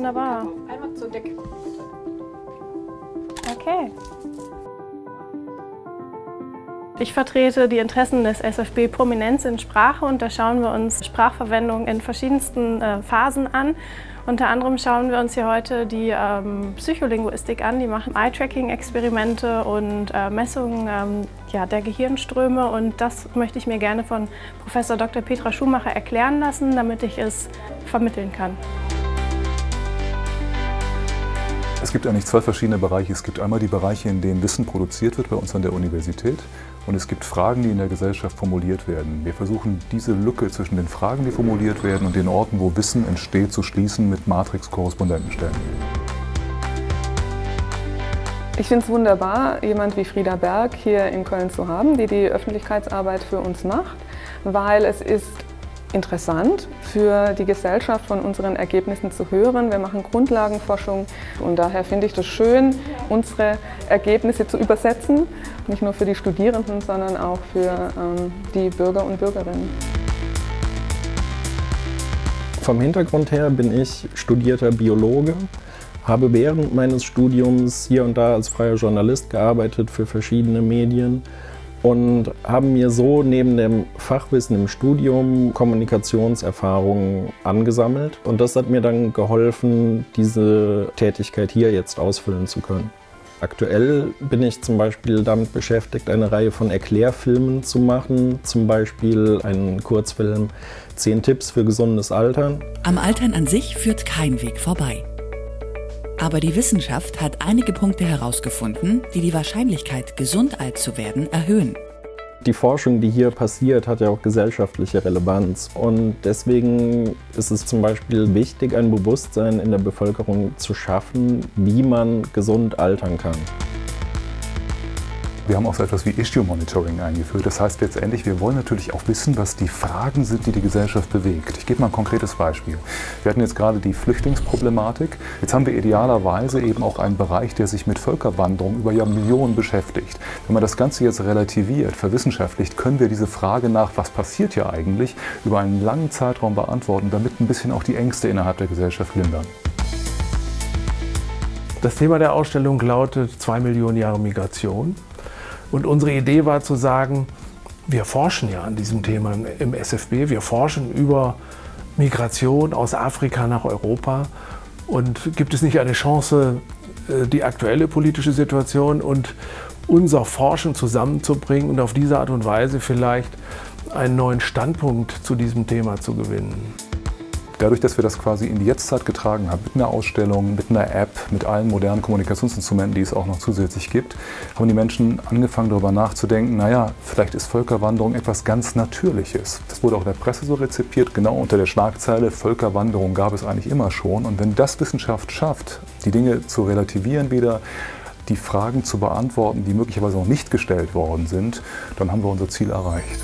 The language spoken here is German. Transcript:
Wunderbar. Einmal zur Decke. Okay. Ich vertrete die Interessen des SFB Prominenz in Sprache und da schauen wir uns Sprachverwendung in verschiedensten äh, Phasen an. Unter anderem schauen wir uns hier heute die ähm, Psycholinguistik an. Die machen Eye-Tracking-Experimente und äh, Messungen ähm, ja, der Gehirnströme und das möchte ich mir gerne von Professor Dr. Petra Schumacher erklären lassen, damit ich es vermitteln kann. Es gibt eigentlich zwei verschiedene Bereiche. Es gibt einmal die Bereiche, in denen Wissen produziert wird bei uns an der Universität und es gibt Fragen, die in der Gesellschaft formuliert werden. Wir versuchen diese Lücke zwischen den Fragen, die formuliert werden und den Orten, wo Wissen entsteht, zu schließen mit Matrix-Korrespondentenstellen. Ich finde es wunderbar, jemand wie Frieda Berg hier in Köln zu haben, die die Öffentlichkeitsarbeit für uns macht, weil es ist interessant für die Gesellschaft von unseren Ergebnissen zu hören. Wir machen Grundlagenforschung und daher finde ich das schön, unsere Ergebnisse zu übersetzen, nicht nur für die Studierenden, sondern auch für ähm, die Bürger und Bürgerinnen. Vom Hintergrund her bin ich studierter Biologe, habe während meines Studiums hier und da als freier Journalist gearbeitet für verschiedene Medien und haben mir so neben dem Fachwissen im Studium Kommunikationserfahrungen angesammelt. Und das hat mir dann geholfen, diese Tätigkeit hier jetzt ausfüllen zu können. Aktuell bin ich zum Beispiel damit beschäftigt, eine Reihe von Erklärfilmen zu machen, zum Beispiel einen Kurzfilm 10 Tipps für gesundes Altern. Am Altern an sich führt kein Weg vorbei. Aber die Wissenschaft hat einige Punkte herausgefunden, die die Wahrscheinlichkeit, gesund alt zu werden, erhöhen. Die Forschung, die hier passiert, hat ja auch gesellschaftliche Relevanz. Und deswegen ist es zum Beispiel wichtig, ein Bewusstsein in der Bevölkerung zu schaffen, wie man gesund altern kann. Wir haben auch so etwas wie Issue-Monitoring eingeführt. Das heißt letztendlich, wir wollen natürlich auch wissen, was die Fragen sind, die die Gesellschaft bewegt. Ich gebe mal ein konkretes Beispiel. Wir hatten jetzt gerade die Flüchtlingsproblematik. Jetzt haben wir idealerweise eben auch einen Bereich, der sich mit Völkerwanderung über Jahr Millionen beschäftigt. Wenn man das Ganze jetzt relativiert, verwissenschaftlicht, können wir diese Frage nach, was passiert hier eigentlich, über einen langen Zeitraum beantworten, damit ein bisschen auch die Ängste innerhalb der Gesellschaft lindern. Das Thema der Ausstellung lautet zwei Millionen Jahre Migration. Und unsere Idee war zu sagen, wir forschen ja an diesem Thema im SFB, wir forschen über Migration aus Afrika nach Europa. Und gibt es nicht eine Chance, äh, die aktuelle politische Situation und unser Forschen zusammenzubringen und auf diese Art und Weise vielleicht einen neuen Standpunkt zu diesem Thema zu gewinnen? Dadurch, dass wir das quasi in die Jetztzeit getragen haben, mit einer Ausstellung, mit einer App, mit allen modernen Kommunikationsinstrumenten, die es auch noch zusätzlich gibt, haben die Menschen angefangen darüber nachzudenken, naja, vielleicht ist Völkerwanderung etwas ganz Natürliches. Das wurde auch in der Presse so rezipiert, genau unter der Schlagzeile, Völkerwanderung gab es eigentlich immer schon. Und wenn das Wissenschaft schafft, die Dinge zu relativieren wieder, die Fragen zu beantworten, die möglicherweise noch nicht gestellt worden sind, dann haben wir unser Ziel erreicht.